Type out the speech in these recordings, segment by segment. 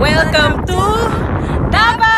Welcome to Davao!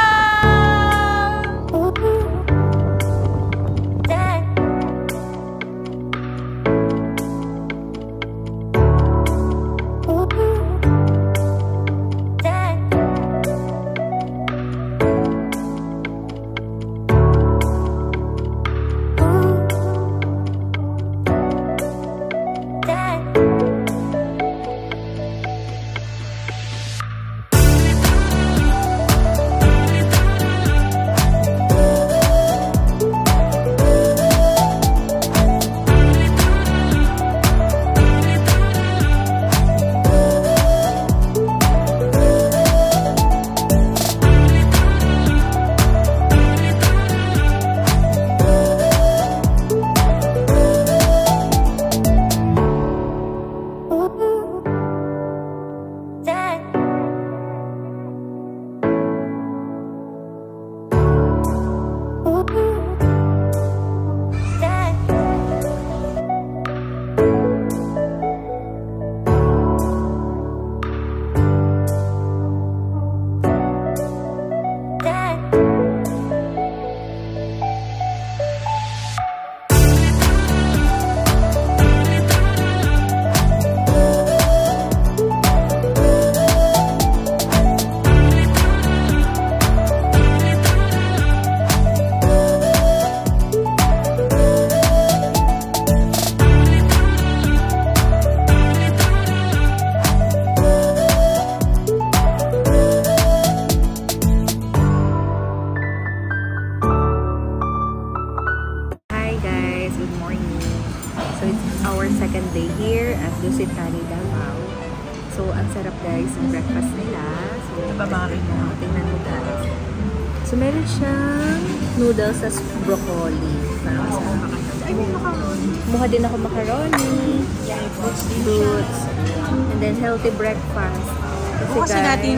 Macaroni, Yan, fruits fruits, and then healthy breakfast. Kasi Bukas guys, natin.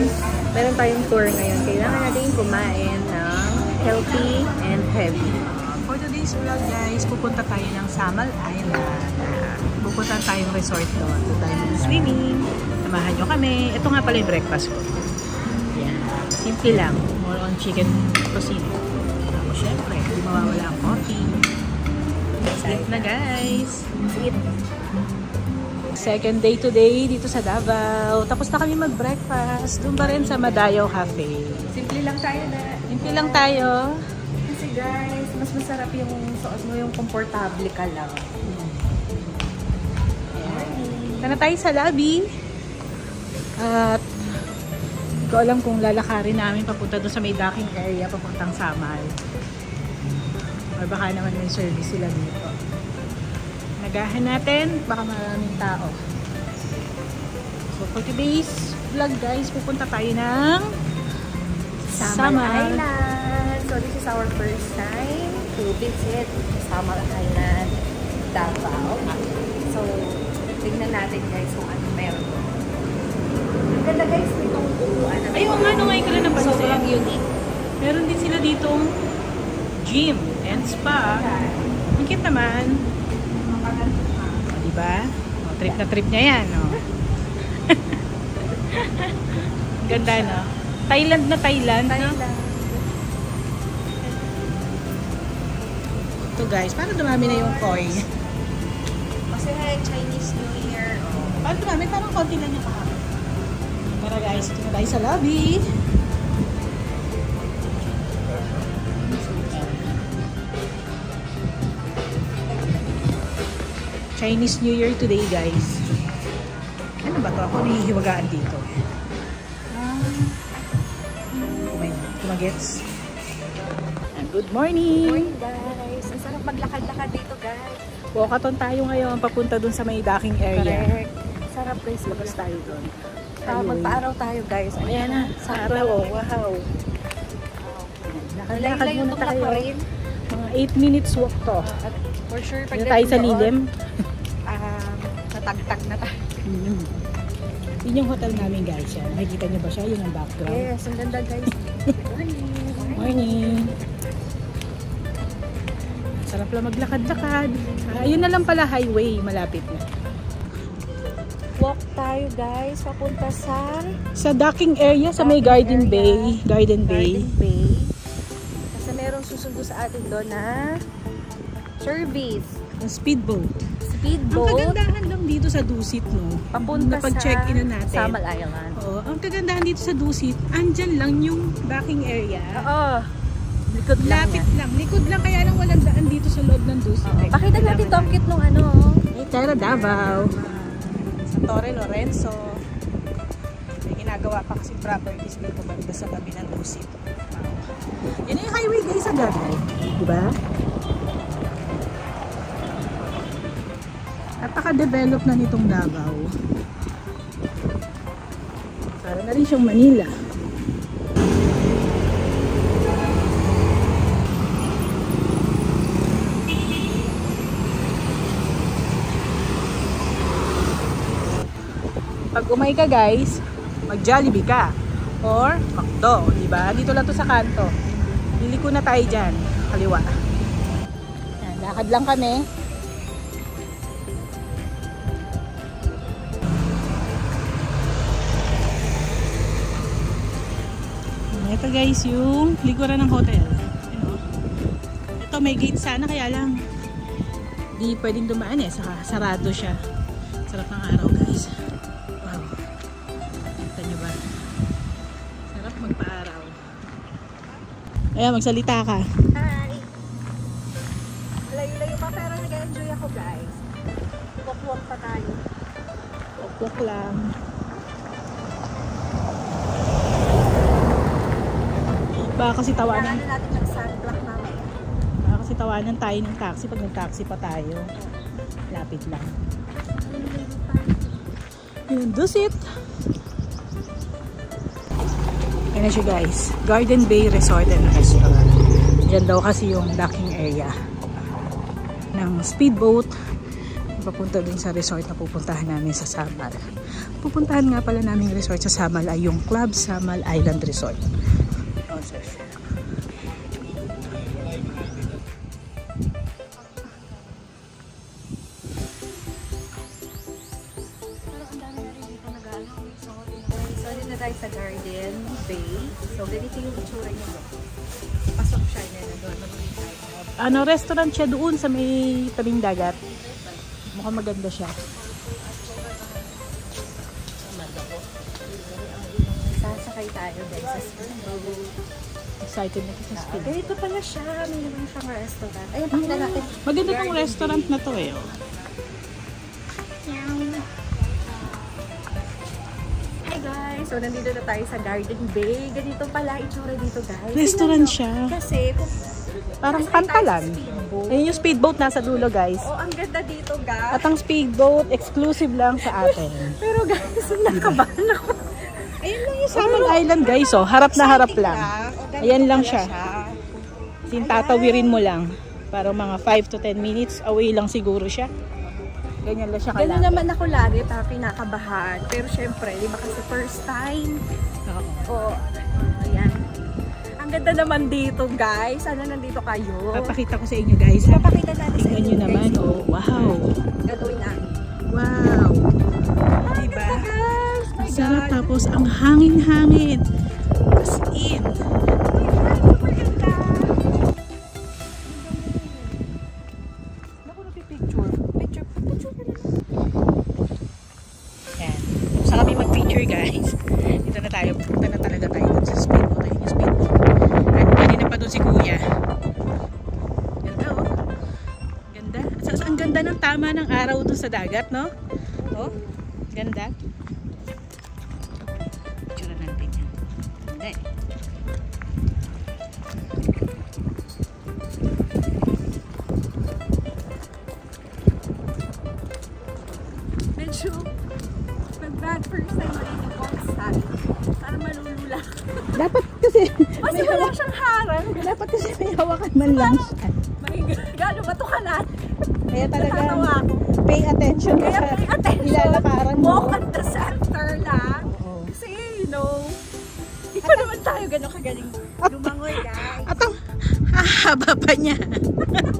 meron tayong tour ngayon. Kailangan natin kumain ng healthy and heavy. For today's vlog guys, pupunta tayo ng Samal Island. Pupunta tayong resort doon. Doon tayo mag-swimming. Samahan nyo kami. Ito nga pala yung breakfast ko. Yan. Simple lang. More on chicken cuisine. Tapos syempre, hindi mawawala ang coffee. Eat na guys. Sweet. Second day today dito sa Davao. Tapos na kami mag-breakfast. Doon pa rin sa Madayo Cafe. Simple lang tayo na. Simple lang tayo. Kasi guys, mas masarap yung suot mo yung komportable ka lang. Tara tayo sa lobby. At hindi ko alam kung lalakarin namin papunta doon sa may docking area papuntang Samal. Or baka naman may service sila dito. Nagahan natin, baka maraming tao. So for today's vlog guys, pupunta tayo ng Samal Island. So this is our first time to visit Samal Island, Davao. So tignan natin guys kung ano meron. Ang ganda guys nitong upuan na Ay, oo nga, no, ngayon ko lang napansin. Sobrang unique. Meron din sila ditong gym and spa. Ang cute naman. O, diba? O, trip na trip niya yan. O. Ganda, no? Thailand na Thailand, no? Thailand. Ito guys, parang dumami na yung koi. Kasi Chinese New Year. Oh. Parang dumami, parang konti lang yung kahapon. Tara guys, ito na tayo sa lobby. Chinese New Year today guys. Ano ba to? Ako nahihiwagaan dito. Ah, kumag- kumagets. And good morning! Morning guys. Ang sarap maglakad-lakad dito guys. Walkathon tayo ngayon papunta dun sa may docking area. Correct. Sarap guys. Labas tayo dun. Ah, magpa-araw tayo guys. Ayan na, sa araw. Oh, wow. Lakad-lakad muna tayo. Mga 8 minutes walk to. At for sure, pag Dito tayo sa lilim. Mm. Yun yung hotel namin guys. Yan. Nakikita niyo ba siya? Yun ang background. Yes, ang ganda guys. Morning. Morning! Sarap lang maglakad-lakad. Ah, yun na lang pala highway. Malapit na. Mag-walk tayo guys, papunta sa Sa docking area, sa may Garden area. Bay. Garden Bay. Garden Bay. Kasi merong susundo sa atin doon na service. Ang speedboat. Ang Speedboat. kagandahan lang dito sa Dusit, no? Papunta Napag-check-in na natin. Samal Island. Oo, ang kagandahan dito sa Dusit, andyan lang yung docking area. Oo. Likod lang Lapit yan. lang. Likod lang kaya lang walang daan dito sa loob ng Dusit. Oo. Pakita natin to ang cute nung ano. Terra Davao. Sa Torre Lorenzo. May ginagawa pa kasi properties dito banda sa tabi ng Dusit. Yan yung highway guys sa Davao. Diba? Napaka-develop na nitong Davao. Para na rin siyang Manila. Pag umay ka guys, mag Jollibee ka. Or McDo, di ba? Dito lang to sa kanto. Liliko na tayo dyan, kaliwa. Lakad lang kami. Ito guys, yung likuran ng hotel. Ano? Ito may gate sana kaya lang di pwedeng dumaan eh, saka sarado siya. Sarap ng araw guys. Wow. Kita nyo ba? Sarap magpa-araw. Ayan, magsalita ka. Hi! Layo-layo pa pero nag-enjoy ako guys. Walk-walk pa tayo. Walk lang. Baka kasi tawanan, Kailangan natin ng sunblock mamaya. baka kasi tawanan tayo ng taxi pag nag-taxi pa tayo. Lapit lang. Yun, that's it. Yan na siya guys. Garden Bay Resort and Restaurant. Diyan daw kasi yung docking area ng speedboat papunta dun sa resort na pupuntahan namin sa Samal. Pupuntahan nga pala namin resort sa Samal ay yung Club Samal Island Resort. So, ganito yung itsura niya doon. Pasok siya na doon. Ano, restaurant siya doon sa may tabing dagat. Mukhang maganda siya. Sasakay tayo guys sa. Excited na kita sa Ah, ganito pala siya. May naman siyang restaurant. Ayun, pakita natin. Maganda tong restaurant na to eh. Oh. So, nandito na tayo sa Garden Bay. Ganito pala itsura dito guys. Restaurant Tingnan siya. nyo. Kasi, kung Parang tayo pantalan. sa speedboat. Ayun yung speedboat nasa dulo guys. Oh, ang ganda dito guys. At ang speedboat, exclusive lang sa atin. Pero guys, nakabahan ako. Ayun lang yung Samal Island guys oh. Harap na harap lang. Ayan lang siya. Sin tatawirin mo lang. Parang mga 5 to 10 minutes away lang siguro siya. Ganyan lang siya Ganun kalaki. naman ako lagi, pero pinakabahan. Pero syempre, di ba kasi first time? Oo. Ayan. Ang ganda naman dito, guys. Sana nandito kayo. Papakita ko sa inyo guys. Papakita natin sa inyo, nyo naman. guys. Oh, wow. Gagawin natin. Wow. Diba? Ganda, guys. My Sarap God. tapos ang hangin-hangin. Dagat, no? Pay attention. ilalakaran mo. Walk at the center lang. Oo. Kasi, you know, di pa naman tayo gano'n kagaling lumangoy, guys. At ang hahaba pa niya.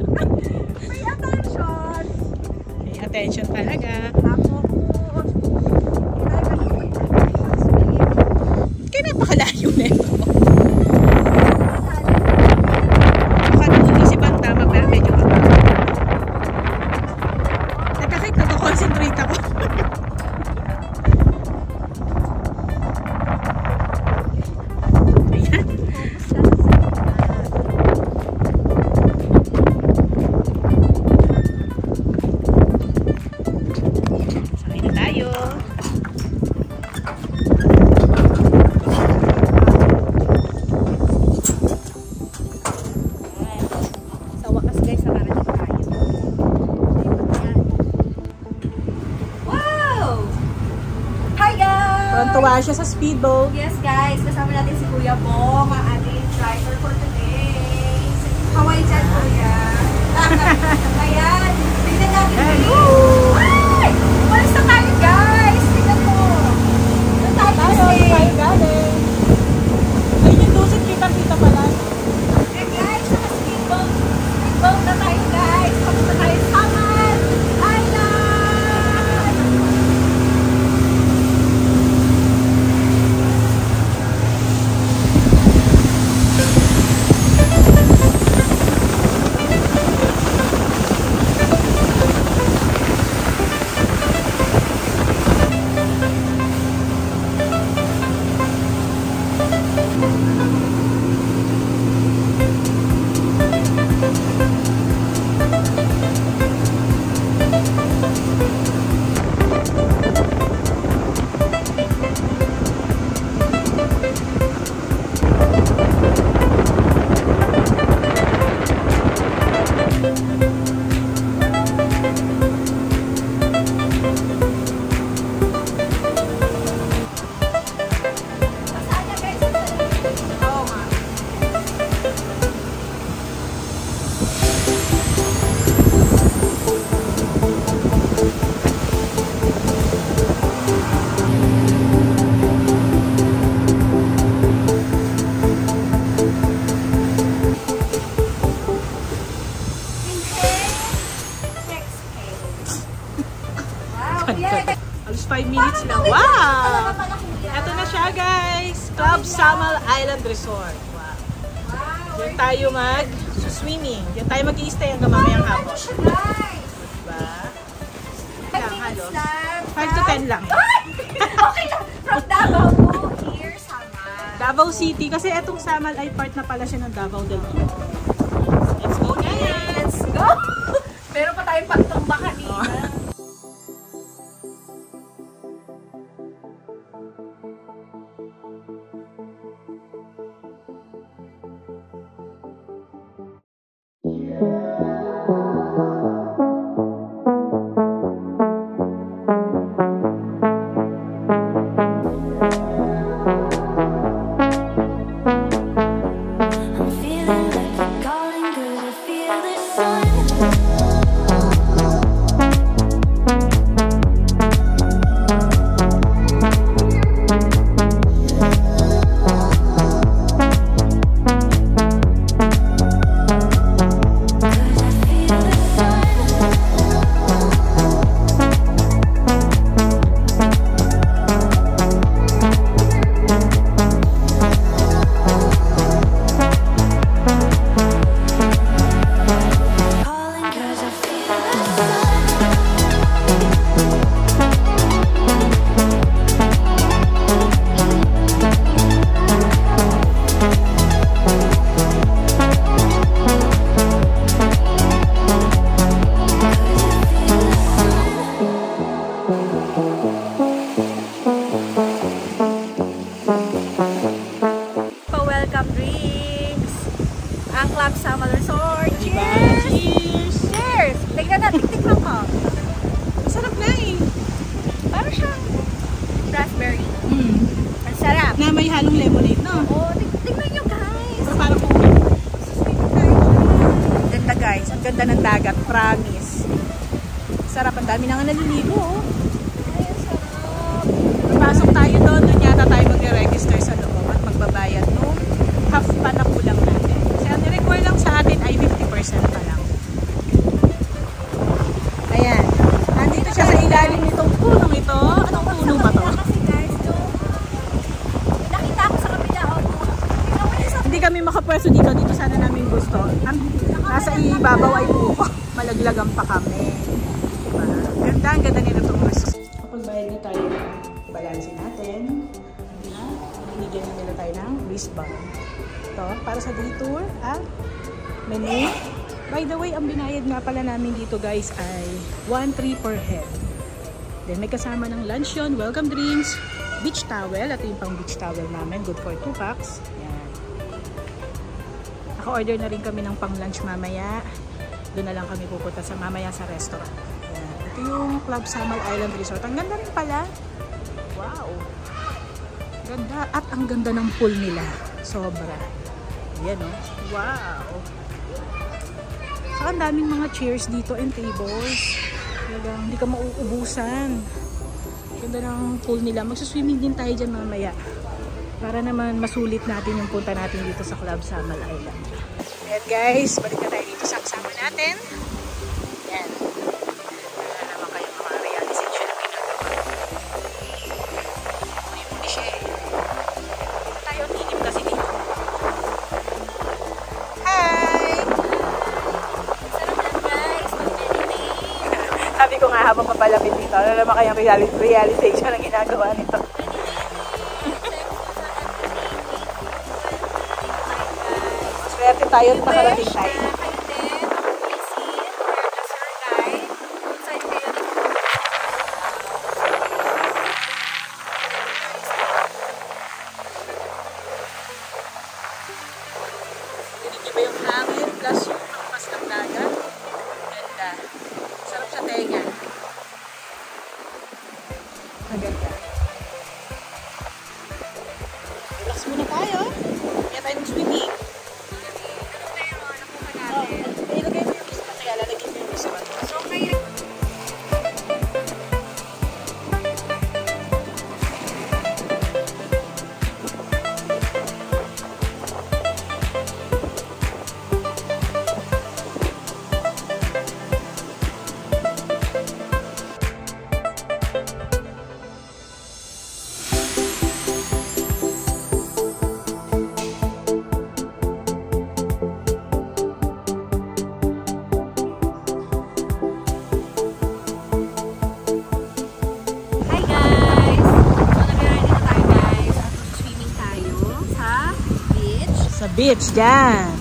Pay attention. Pay attention talaga. Bibo. Yes, guys. Kasama natin si Kuya Bong, ang ating driver for today. Hawaii dyan, Kuya. Ayan. Tignan natin. Ay! Walis na tayo, guys. Tignan mo. Doon tayo, Tuesday. Tungsamal ay part na pala siya ng Davao del Toro. Pwesto dito, dito sana namin gusto. Ang nasa ibabaw ay buko. Malaglagan pa kami. Diba? Ganda, ang ganda nila itong pwesto. Kapag bayad na tayo ng balansin natin, na, binigyan na nila tayo ng wristband. Ito, para sa day tour, ah, menu. By the way, ang binayad nga pala namin dito guys ay 1.3 per head. Then may kasama ng lunch yun, welcome drinks, beach towel. Ito yung pang beach towel namin, good for 2 packs. Naka-order na rin kami ng pang lunch mamaya. Doon na lang kami pupunta sa mamaya sa restaurant. Yan. Ito yung Club Samal Island Resort. Ang ganda rin pala. Wow. Ganda. At ang ganda ng pool nila. Sobra. Yan o. Wow. Saka ang daming mga chairs dito and tables. Talagang hindi ka mauubusan. Ganda ng pool nila. Magsuswimming din tayo dyan mamaya. Para naman masulit natin yung punta natin dito sa Club Samal Island. Ayan guys, balik na tayo dito sa kasama natin. Yan. Wala naman kayo mga realization na ginagawa. Huli-huli siya eh. Tayo tinim kasi dito. Hi! Sarap guys, mag-meditate. Sabi ko nga habang papalapit dito, ano naman reali- realization na ginagawa nito. Tayo at nakarating tayo. Beach. Dyan.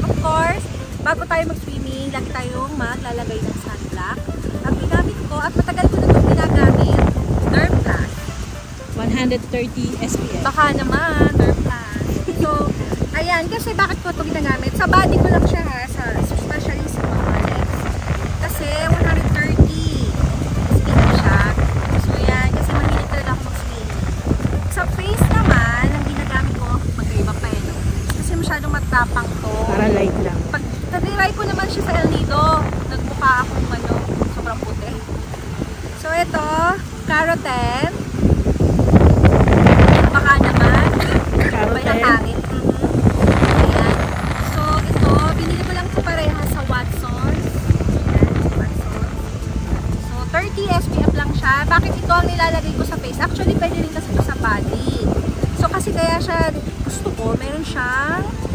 Of course, bago tayo mag-swimming, lagi tayong maglalagay ng sunblock. Ang ginamit ko, at matagal ko na itong ginagamit, Derm Plus. 130 SPF. Baka naman, Derm Plus. So, ayan, kasi bakit ko ito ginagamit? Sa body ko lang siya ha, matapang to. Para light lang. Pag nadiray ko naman siya sa El Nido, nagmukha akong ano, sobrang puti. So ito, Caroten. Baka naman. Ng Caroten. hangin. Ayan. So ito, binili ko lang ito pareha sa Watsons. Ayan, Watsons. So 30 SPF lang siya. Bakit ito ang nilalagay ko sa face? Actually, pwede rin kasi ito sa body. So kasi kaya siya, gusto ko, meron siyang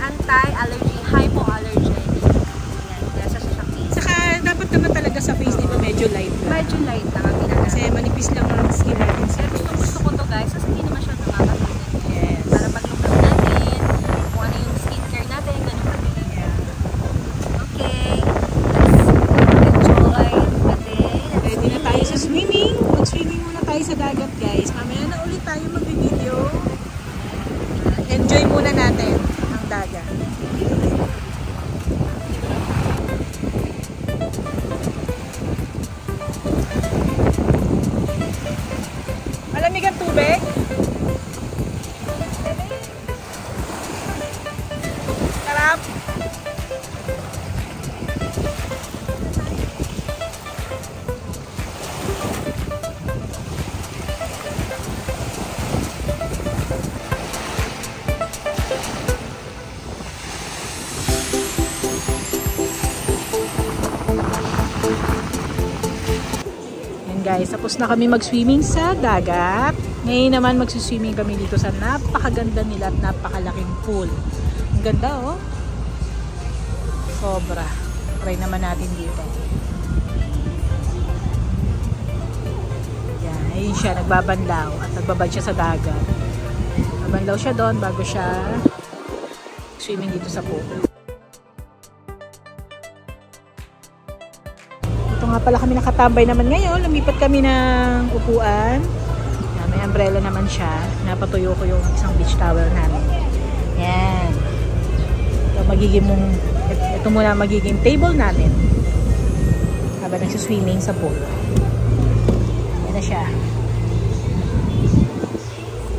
anti-allergy, hypoallergenic. Ayan, kaya siya siya face. Saka dapat naman talaga sa face, di ba medyo light lang. Medyo light lang ang ginagawa. Kasi manipis lang ang skin natin Pero gusto, gusto ko to guys, kasi tapos na kami mag-swimming sa dagat. Ngayon naman magsiswimming kami dito sa napakaganda nila at napakalaking pool. Ang ganda oh. Sobra. Try naman natin dito. Yan, ayun siya, nagbabanlaw at nagbabad siya sa dagat. Nabanlaw siya doon bago siya swimming dito sa pool. Pala kami nakatambay naman ngayon. Lumipat kami ng upuan. Yan, may umbrella naman siya. Napatuyo ko yung isang beach towel namin. Yan. Ito magiging mong, ito muna magiging table namin. Habang nagsiswimming sa pool. Yan na siya.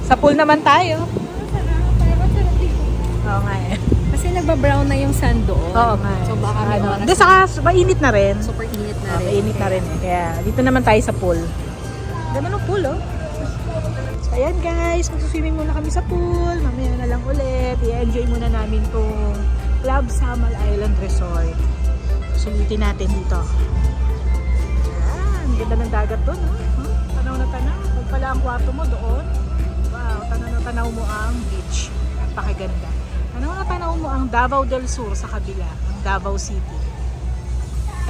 Sa pool naman tayo. Oo nga eh. Kasi nagbabrown na yung sand doon. Oo nga eh. So baka may ano. oras Hindi, saka mainit na rin. super init na rin. mainit na rin. Kaya dito naman tayo sa pool. Ganda ng pool oh. So ayan guys, magsuswimming muna kami sa pool. Mamaya na lang ulit. I-enjoy muna namin tong Club Samal Island Resort. Sulitin natin dito. Ayan, ganda ng dagat doon. Oh. Huh? Tanaw na tanaw. Pag pala ang kwarto mo doon. Wow, tanaw na tanaw mo ang beach. Napakaganda. Tanaw na tanaw mo ang Davao del Sur sa kabila. Ang Davao City.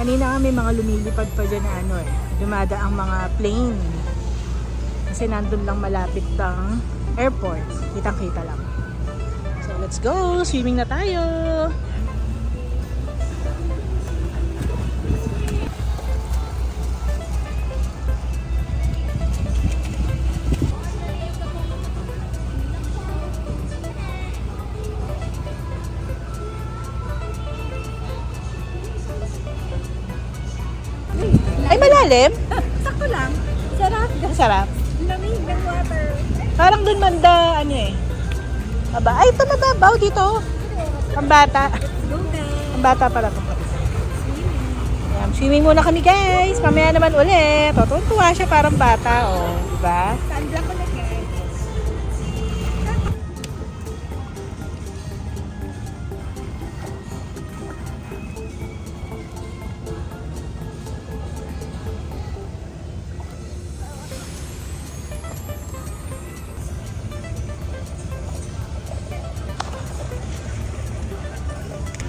Kanina nga may mga lumilipad pa dyan na ano eh. Dumada ang mga plane. Kasi nandun lang malapit ang airport. Kitang kita lang. So let's go! Swimming na tayo! Malalim? Sakto lang. Sarap. Ang sarap. Lamig ng water. Parang dun manda, ano eh. Aba, ay, ito mababaw dito. Ang bata. Ang bata pala. Ayan, swimming muna kami guys. Mamaya naman ulit. Tuwa siya parang bata, o. Diba?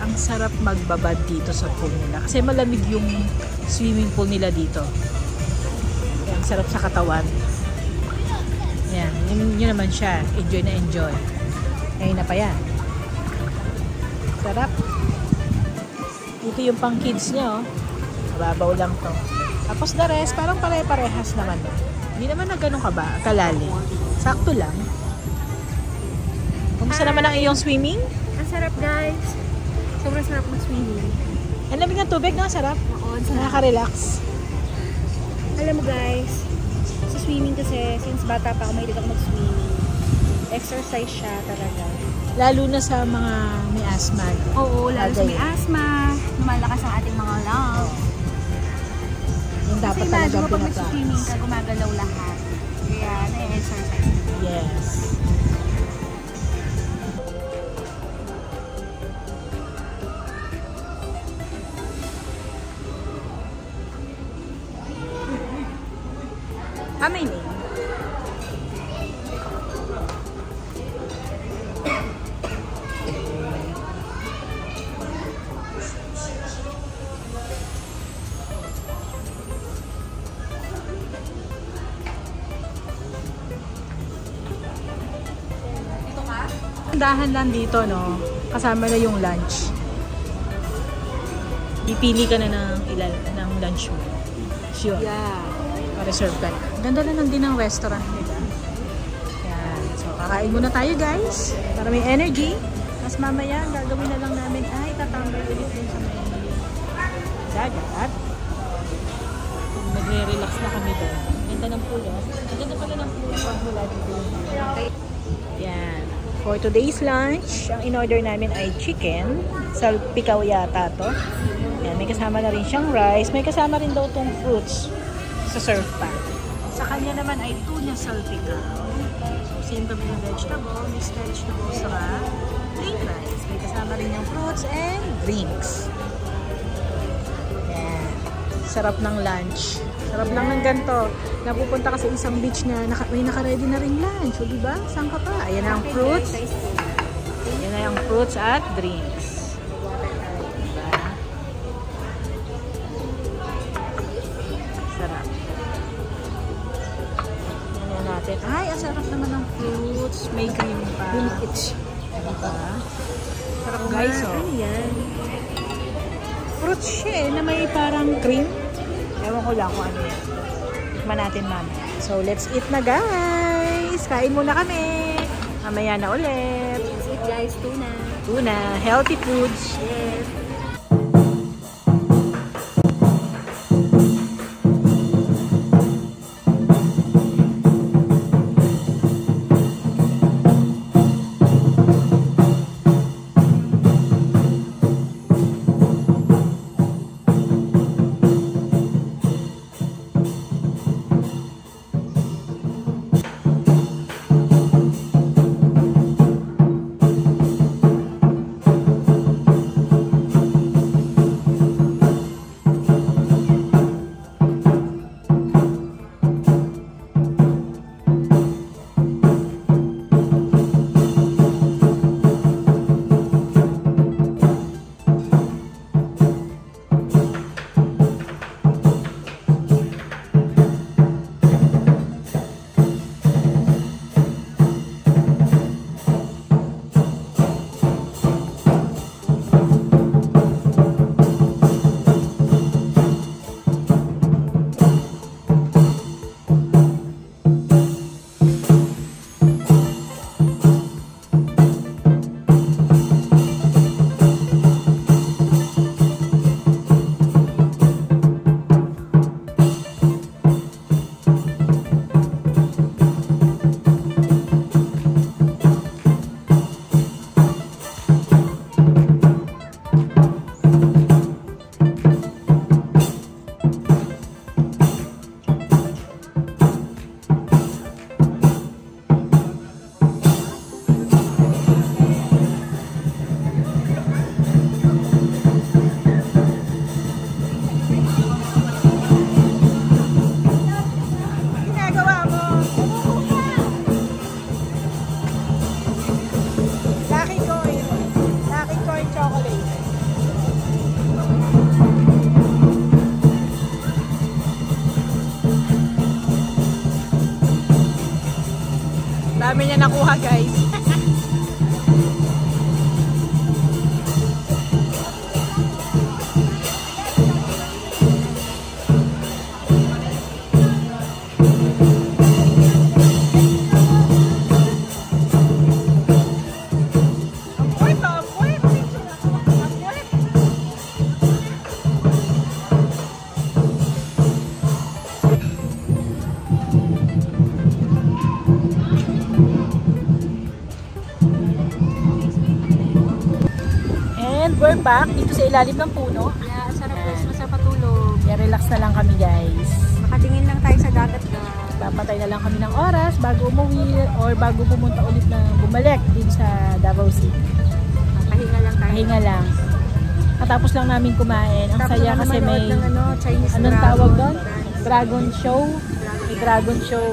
Ang sarap magbabad dito sa pool nila. Kasi malamig yung swimming pool nila dito. Ang sarap sa katawan. Yan, yun, yun naman siya. Enjoy na enjoy. Ngayon na pa yan. Sarap. Dito yung pang kids niya, oh. Mababaw lang to. Tapos the rest, parang pare-parehas naman. Hindi naman na ganun ka ba, kalali. Sakto lang. Kumusta naman ang iyong swimming? Ang sarap guys. Sobrang sarap mag-swimming. Ang lamig ng tubig, no? Sarap. Oo, sarap. Nakaka-relax. Alam mo guys, sa swimming kasi, since bata pa ako, mahilig ako mag-swimming. Exercise siya talaga. Lalo na sa mga may asthma. Oo, lalo sa may asthma, lumalakas ang ating mga lungs. Yung Kasi dapat imagine talaga mo pag nag-swimming ka, gumagalaw lahat. Kaya, na-exercise. Yes. Kamay ni. Dahan lang dito, no? Kasama na yung lunch. Pipili ka na ng, ilal ng lunch mo. Sure. Yeah. Pa-reserve ka na. Ganda na lang din ng restaurant nila. Yan. So, kakain muna tayo, guys. Para may energy. Mas mamaya, ang gagawin na lang namin ay tatambay ulit dun sa may dagat. Magre-relax na kami doon. Ganda ng pool, oh. Ang ganda pala ng pool pag mula dito. Yan. For today's lunch, ang in-order namin ay chicken. Salpikaw yata to. Yan, may kasama na rin siyang rice. May kasama rin daw tong fruits sa serve pa. Sa kanya naman ay tuna salpikaw. So, same kami ng vegetable, mixed vegetable sa plain rice. May kasama rin yung fruits and drinks. Yan. Sarap ng lunch. Sarap lang ng ganito. Napupunta ka sa isang beach na naka, may naka-ready na rin lunch. O, diba? Saan ka pa? Ayan ang fruits. Yan na tayong fruits at drinks. May cream pa. Vintage. Diba? Sarap guys, oh. Ano yan? Fruits siya eh, na may parang cream. Ewan ko lang kung ano yan. Tikman natin mamaya. So, let's eat na guys! Kain muna kami! Mamaya na ulit. Let's eat guys, tuna. Tuna, healthy foods. Yes. Ilalim ng puno. Yeah, sarap guys. Masarap patulog. Kaya relax na lang kami guys. Makatingin lang tayo sa dagat na. Papatay na lang kami ng oras bago umuwi or bago pumunta ulit na bumalik din sa Davao City. Pahinga lang tayo. Pahinga lang. Katapos lang namin kumain. Ang Tapos saya kasi may ng ano, Chinese anong dragon tawag doon? Dragon show. May dragon show.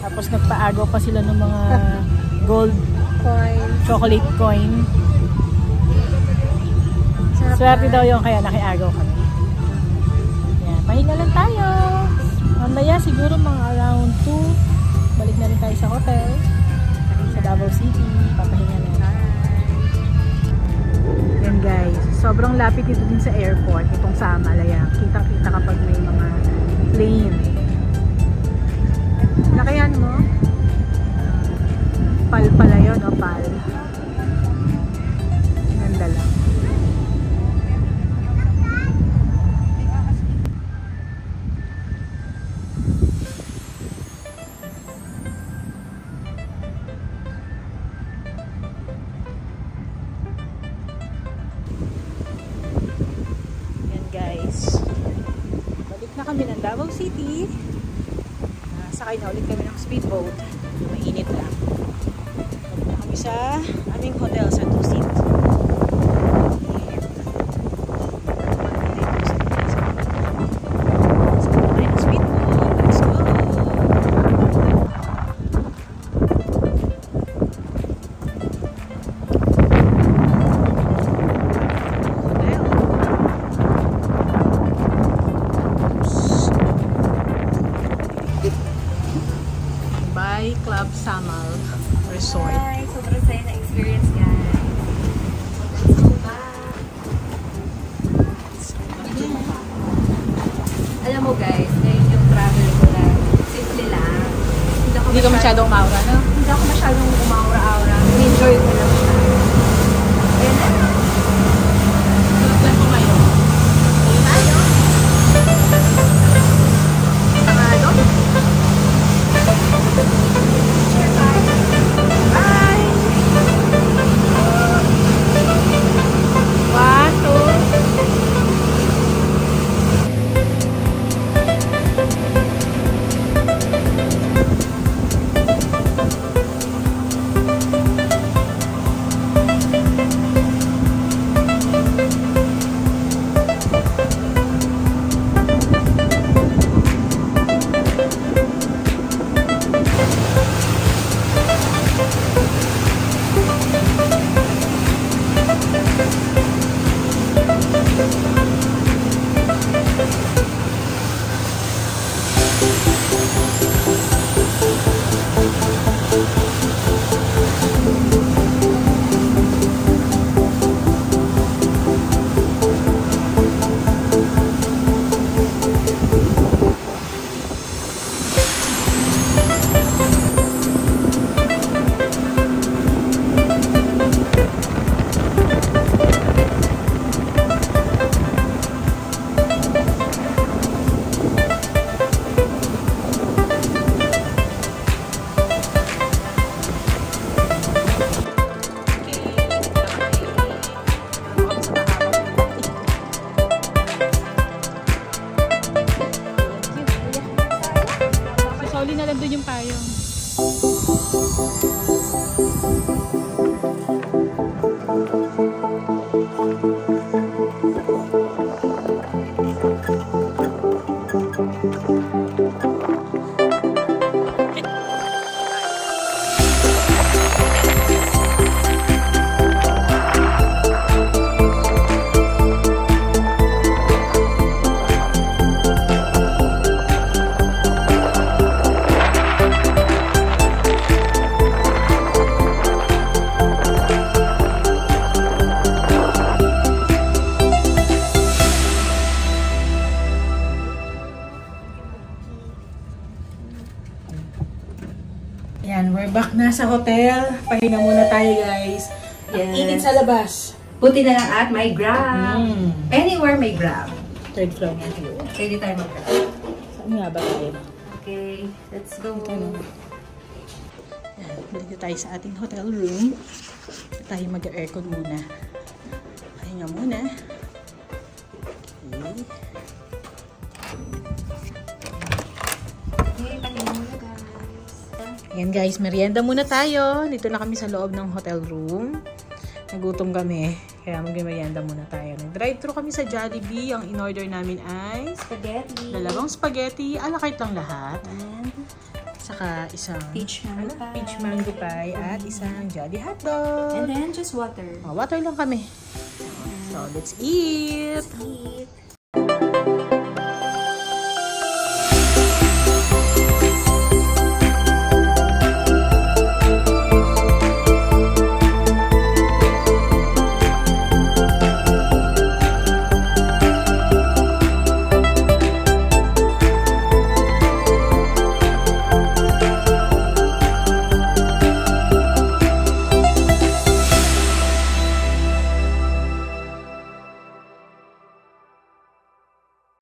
Tapos nagpaagaw pa sila ng mga gold Coin. chocolate coin. Swerte daw yung kaya nakiagaw kami. Yan, pahinga lang tayo. Mamaya siguro mga around 2, balik na rin tayo sa hotel. Sa Davao City. Papahinga na. Yan guys, sobrang lapit dito din sa airport, itong sa Malaya. Kitang-kita kapag may mga plane. Nakayan mo? Pal pala yun, o pal. Masyadong maura, no? Hindi ako masyadong umaura-aura. Enjoy ko Pahinga muna tayo, guys. Yes. init sa labas. Buti na lang at may grab. Mm. Anywhere may grab. Third floor na tayo. Pwede tayo mag-grab. Saan nga ba tayo? Okay, let's go. Yan, dito tayo sa ating hotel room. Tayo mag-aircon muna. Pahinga muna. Okay. Okay. Ayan guys, merienda muna tayo. Dito na kami sa loob ng hotel room. Nagutom kami. Kaya mag-merienda muna tayo. Nag-drive-thru kami sa Jollibee. Ang in-order namin ay Spaghetti. dalawang spaghetti. A la carte lang lahat. And Saka isang peach mango pie. peach mango pie at isang Jolly hotdog. And then just water. Oh, water lang kami. So, let's eat! Eat.